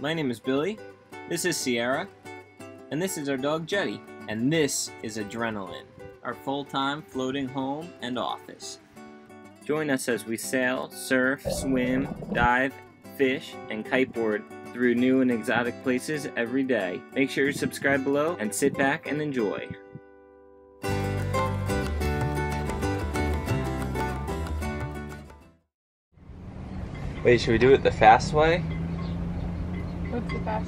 My name is Billy, this is Sierra, and this is our dog Jetty, and this is Adrenaline, our full-time floating home and office. Join us as we sail, surf, swim, dive, fish, and kiteboard through new and exotic places every day. Make sure you subscribe below and sit back and enjoy. Wait, should we do it the fast way? The?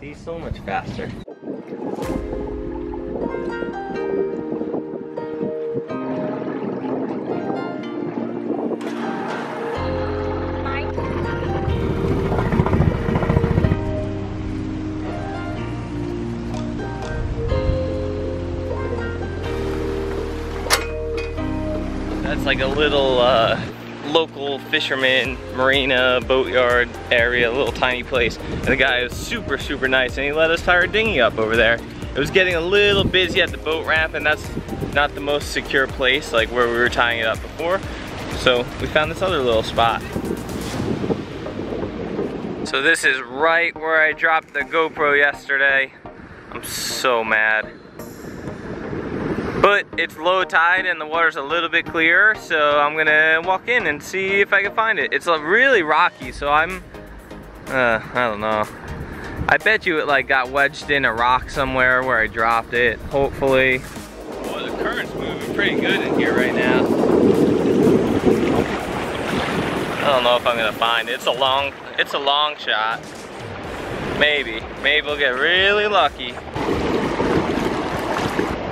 See, so much faster. That's like a little uh, local fisherman marina boatyard area, little tiny place. And the guy was super, super nice and he let us tie our dinghy up over there. It was getting a little busy at the boat ramp and that's not the most secure place like where we were tying it up before. So we found this other little spot. So this is right where I dropped the GoPro yesterday. I'm so mad. But it's low tide and the water's a little bit clearer, so I'm gonna walk in and see if I can find it. It's really rocky, so I'm, uh, I don't know. I bet you it like got wedged in a rock somewhere where I dropped it, hopefully. Boy, the current's moving pretty good in here right now. I don't know if I'm gonna find it. It's a long, it's a long shot. Maybe, maybe we'll get really lucky.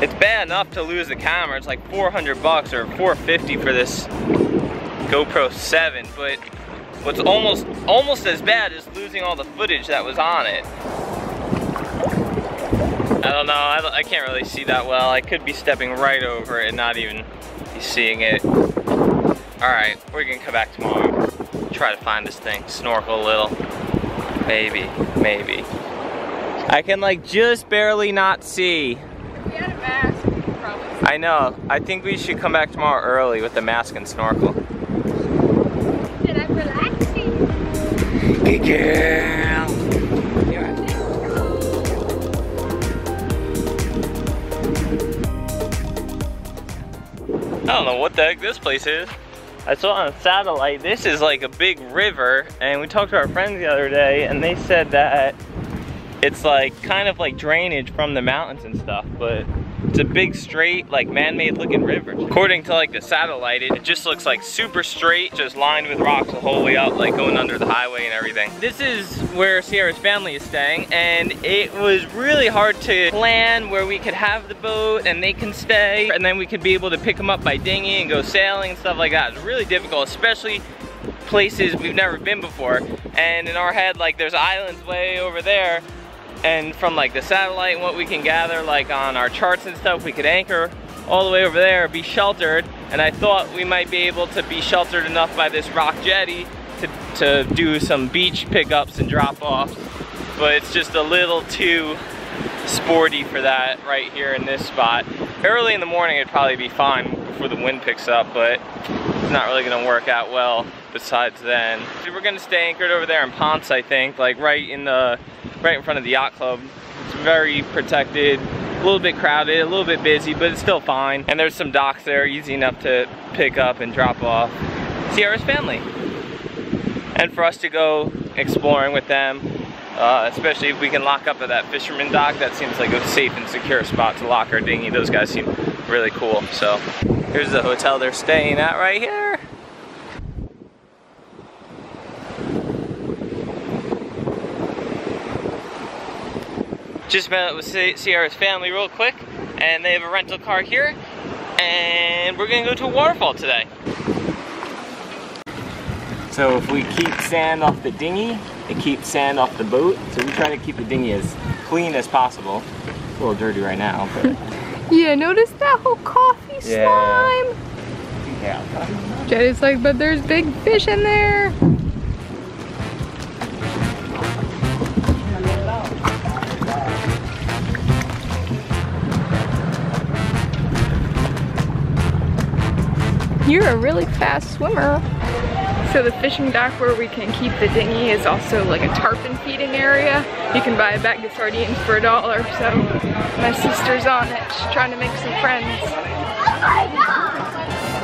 It's bad enough to lose the camera. It's like 400 bucks or 450 for this GoPro 7, but what's almost almost as bad is losing all the footage that was on it. I don't know, I, I can't really see that well. I could be stepping right over it and not even be seeing it. All right, we're gonna come back tomorrow. Try to find this thing, snorkel a little. Maybe, maybe. I can like just barely not see. If you had a mask, you could probably see. I know. I think we should come back tomorrow early with the mask and snorkel. Did I relaxing? Good girl. I don't know what the heck this place is. I saw on a satellite, this is like a big river, and we talked to our friends the other day, and they said that it's like kind of like drainage from the mountains and stuff, but it's a big straight, like man-made looking river. According to like the satellite, it just looks like super straight, just lined with rocks the whole way up, like going under the highway and everything. This is where Sierra's family is staying, and it was really hard to plan where we could have the boat and they can stay, and then we could be able to pick them up by dinghy and go sailing and stuff like that. It's really difficult, especially places we've never been before. And in our head, like there's islands way over there, and from like the satellite and what we can gather like on our charts and stuff we could anchor all the way over there be sheltered. And I thought we might be able to be sheltered enough by this rock jetty to, to do some beach pickups and drop offs but it's just a little too sporty for that right here in this spot. Early in the morning it'd probably be fine before the wind picks up but it's not really gonna work out well besides then. We're gonna stay anchored over there in Ponce I think like right in the right in front of the yacht club. It's very protected, a little bit crowded, a little bit busy, but it's still fine. And there's some docks there, easy enough to pick up and drop off Sierra's family. And for us to go exploring with them, uh, especially if we can lock up at that fisherman dock, that seems like a safe and secure spot to lock our dinghy. Those guys seem really cool. So here's the hotel they're staying at right here. Just met with Sierra's family real quick and they have a rental car here and we're gonna go to a waterfall today. So if we keep sand off the dinghy, it keeps sand off the boat. So we try to keep the dinghy as clean as possible. It's a little dirty right now, but. Yeah, notice that whole coffee Yeah. slime? Yeah. Jetty's like, but there's big fish in there. You're a really fast swimmer. So the fishing dock where we can keep the dinghy is also like a tarpon feeding area. You can buy a bag of sardines for a dollar. So my sister's on it. She's trying to make some friends.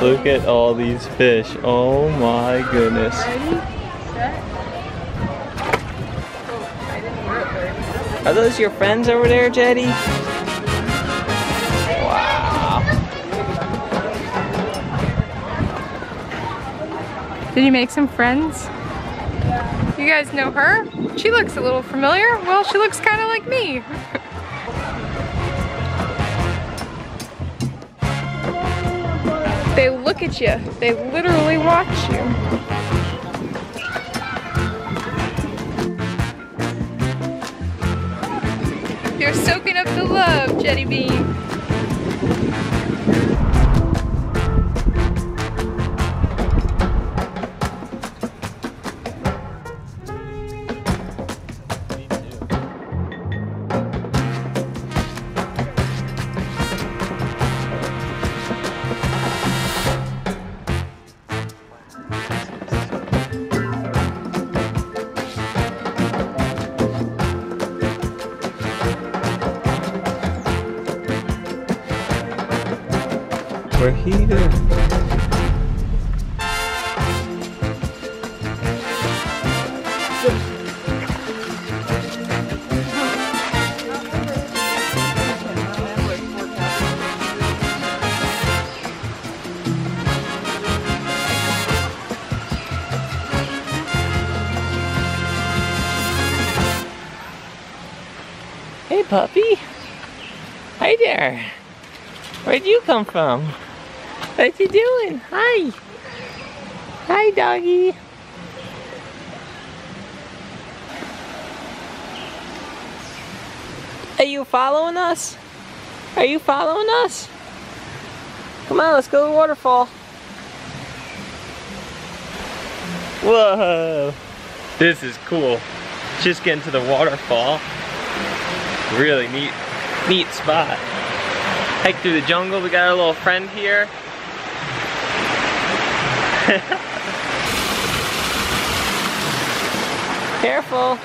Look at all these fish. Oh my goodness. Ready, set. Oh, I didn't work. Are those your friends over there, Jetty? Did you make some friends? You guys know her? She looks a little familiar. Well, she looks kind of like me. they look at you. They literally watch you. You're soaking up the love, Jetty Bean. We're. Hey puppy. Hi there. Where'd you come from? What you doing? Hi. Hi, doggy. Are you following us? Are you following us? Come on, let's go to the waterfall. Whoa. This is cool. Just getting to the waterfall. Really neat, neat spot hike through the jungle. We got our little friend here. Careful.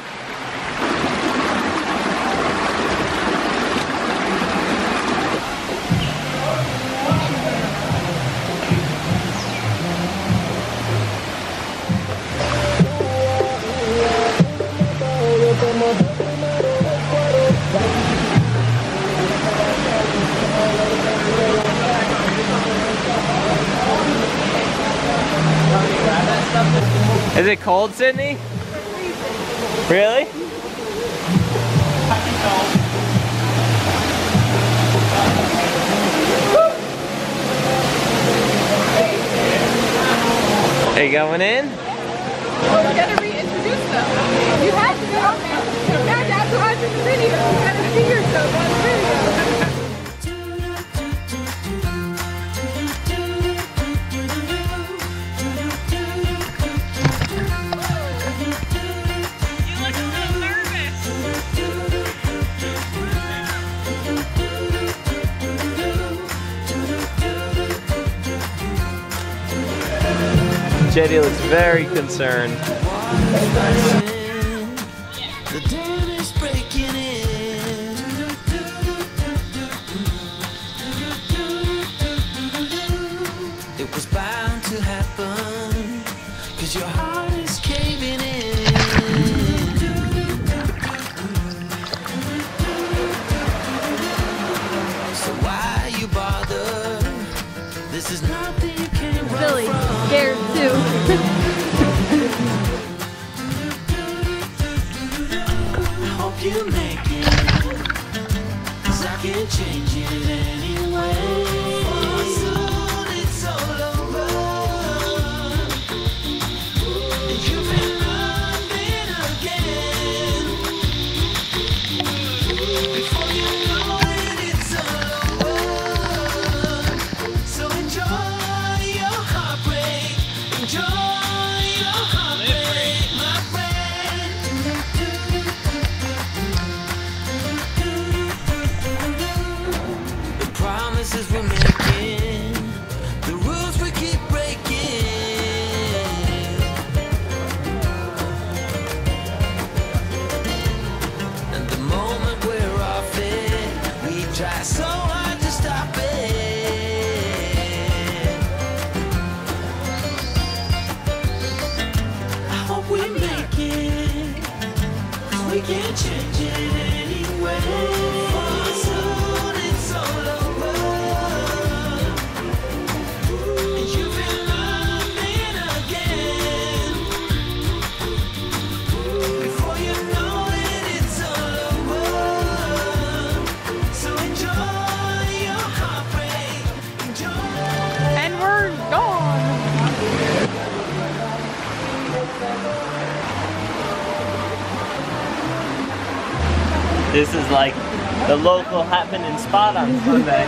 Is it cold, Sydney? Really? Are you going in? Well, we gotta reintroduce them. You have to go. Now. You gotta see yourself Jetty looks very concerned. It was bound to happen. Cause your heart you make it. Cause I can't change it anyway. Enjoy can't change it anyway. This is like the local happening spot on Sunday.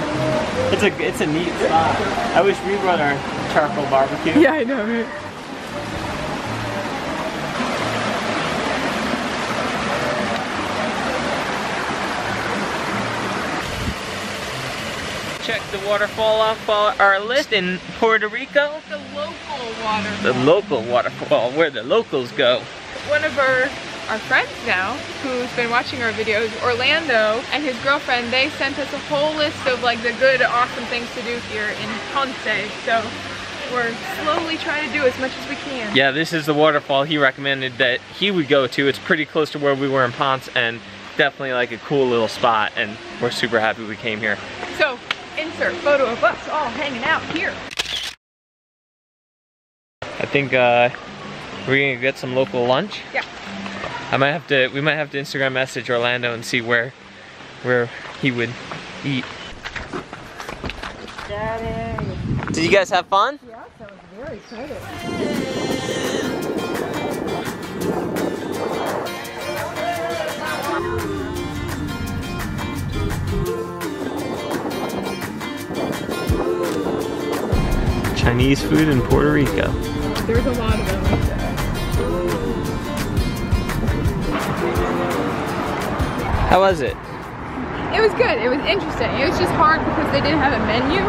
It's a it's a neat spot. I wish we run our charcoal barbecue. Yeah, I know. right? Check the waterfall off our list in Puerto Rico. The local water. The local waterfall, where the locals go. One of our our friends now, who's been watching our videos, Orlando and his girlfriend, they sent us a whole list of like the good, awesome things to do here in Ponce. So we're slowly trying to do as much as we can. Yeah, this is the waterfall he recommended that he would go to. It's pretty close to where we were in Ponce and definitely like a cool little spot and we're super happy we came here. So insert photo of us all hanging out here. I think uh, we're gonna get some local lunch. Yeah. I might have to, we might have to Instagram message Orlando and see where, where he would eat. Did you guys have fun? Yeah, that was very exciting. Chinese food in Puerto Rico. There's a lot of them. How was it? It was good. It was interesting. It was just hard because they didn't have a menu.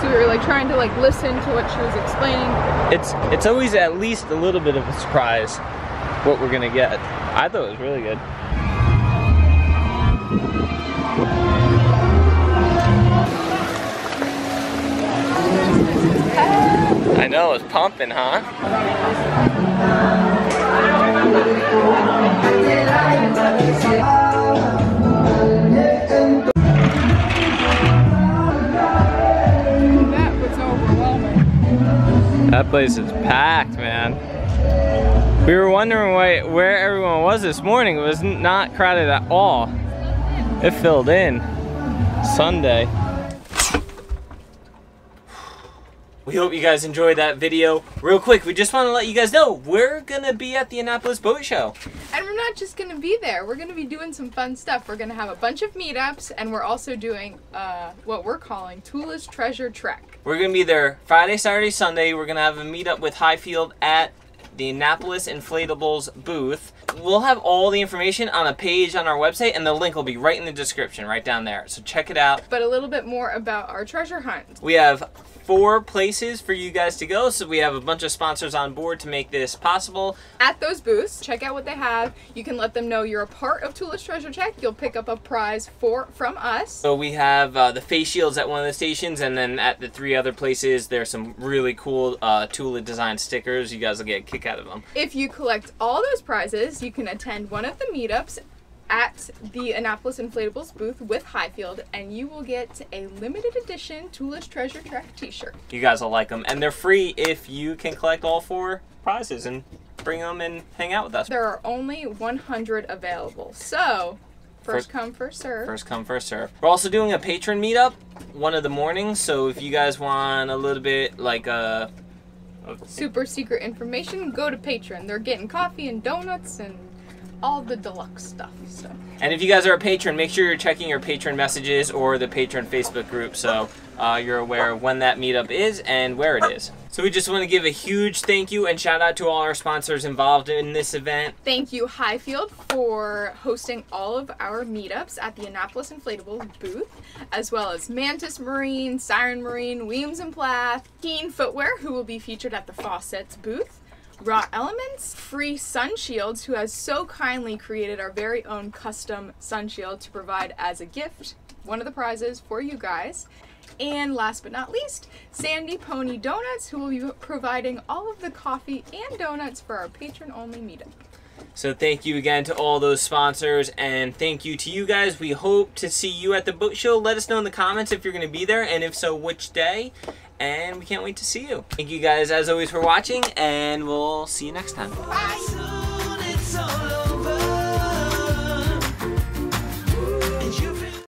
So we were like trying to like listen to what she was explaining. It's it's always at least a little bit of a surprise what we're gonna get. I thought it was really good. I know, it's pumping, huh? That place is packed, man. We were wondering why, where everyone was this morning. It was not crowded at all. It filled in. Sunday. We hope you guys enjoyed that video. Real quick, we just want to let you guys know we're gonna be at the Annapolis Boat Show. And we're not just gonna be there. We're gonna be doing some fun stuff. We're gonna have a bunch of meetups, and we're also doing uh, what we're calling Tula's Treasure Trek. We're gonna be there Friday, Saturday, Sunday. We're gonna have a meetup with Highfield at the Annapolis Inflatables booth. We'll have all the information on a page on our website, and the link will be right in the description, right down there. So check it out. But a little bit more about our treasure hunt. We have four places for you guys to go, so we have a bunch of sponsors on board to make this possible. At those booths, check out what they have. You can let them know you're a part of Tula's Treasure Trek. You'll pick up a prize for from us. So we have uh, the face shields at one of the stations, and then at the three other places, there's some really cool uh, Tula design stickers. You guys will get a kick out of them. If you collect all those prizes, you can attend one of the meetups at the Annapolis Inflatables booth with Highfield, and you will get a limited edition Tula's Treasure Trek t-shirt. You guys will like them, and they're free if you can collect all four prizes and bring them and hang out with us. There are only 100 available, so first First- come, first serve. First come, first serve. We're also doing a patron meetup one of the mornings, so if you guys want a little bit like uh, Super secret information, go to Patreon. They're getting coffee and donuts and all the deluxe stuff. So And if you guys are a patron, make sure you're checking your patron messages or the patron Facebook group so uh, you're aware of when that meetup is and where it is. So we just want to give a huge thank you and shout out to all our sponsors involved in this event. Thank you, Highfield, for hosting all of our meetups at the Annapolis Inflatables booth, as well as Mantus Marine, Siren Marine, Weems and Plath, Keen Footwear, who will be featured at the Faucets booth, Raw Elements, Free Sun Shields, who has so kindly created our very own custom sun shield to provide as a gift, one of the prizes for you guys. And last but not least, Sandy Pony Donuts, who will be providing all of the coffee and donuts for our patron only meetup. So thank you again to all those sponsors and thank you to you guys. We hope to see you at the boat show. Let us know in the comments if you're going to be there and if so, which day. And we can't wait to see you. Thank you guys as always for watching and we'll see you next time. Bye.